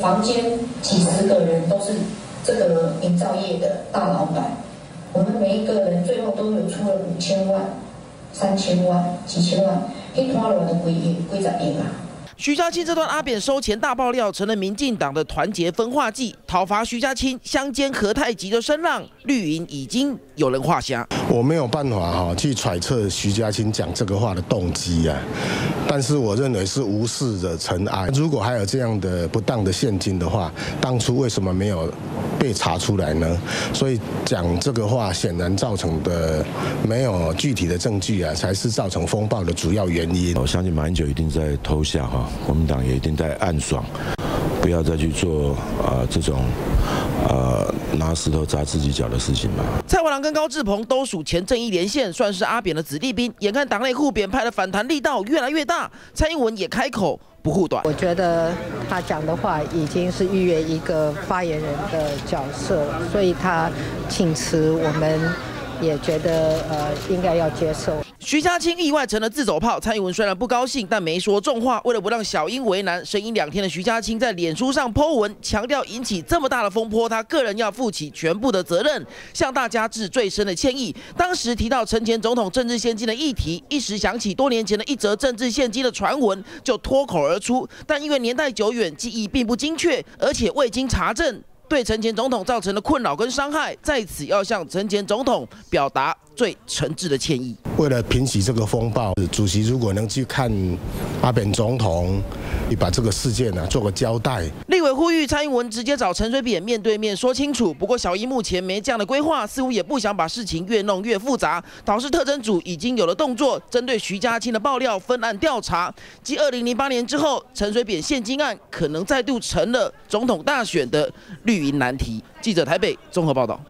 房间几十个人都是这个营造业的大老板，我们每一个人最后都有出了五千万、三千万、几千万，一拖二的归归在银啊。徐家清这段阿扁收钱大爆料，成了民进党的团结分化剂，讨伐徐家清相煎何太急的声浪，绿营已经有人画下。我没有办法哈去揣测徐家清讲这个话的动机啊，但是我认为是无视的尘埃。如果还有这样的不当的现金的话，当初为什么没有被查出来呢？所以讲这个话，显然造成的没有具体的证据啊，才是造成风暴的主要原因。我相信马英九一定在偷笑哈。国民党也一定在暗爽，不要再去做啊这种呃拿石头砸自己脚的事情吧。蔡文郎跟高志鹏都属前正义连线，算是阿扁的子弟兵。眼看党内互扁派的反弹力道越来越大，蔡英文也开口不护短。我觉得他讲的话已经是预约一个发言人的角色，所以他请辞我们。也觉得呃应该要接受。徐家清意外成了自走炮，蔡英文虽然不高兴，但没说重话。为了不让小英为难，声音两天的徐家清在脸书上 Po 文，强调引起这么大的风波，他个人要负起全部的责任，向大家致最深的歉意。当时提到陈前总统政治献金的议题，一时想起多年前的一则政治献金的传闻，就脱口而出。但因为年代久远，记忆并不精确，而且未经查证。对陈前总统造成的困扰跟伤害，在此要向陈前总统表达最诚挚的歉意。为了平息这个风暴，主席如果能去看阿扁总统，你把这个事件呢做个交代。立委呼吁蔡英文直接找陈水扁面对面说清楚。不过小英目前没这样的规划，似乎也不想把事情越弄越复杂。导致特侦组已经有了动作，针对徐家清的爆料分案调查。继二零零八年之后，陈水扁现金案可能再度成了总统大选的绿。营难题。记者台北综合报道。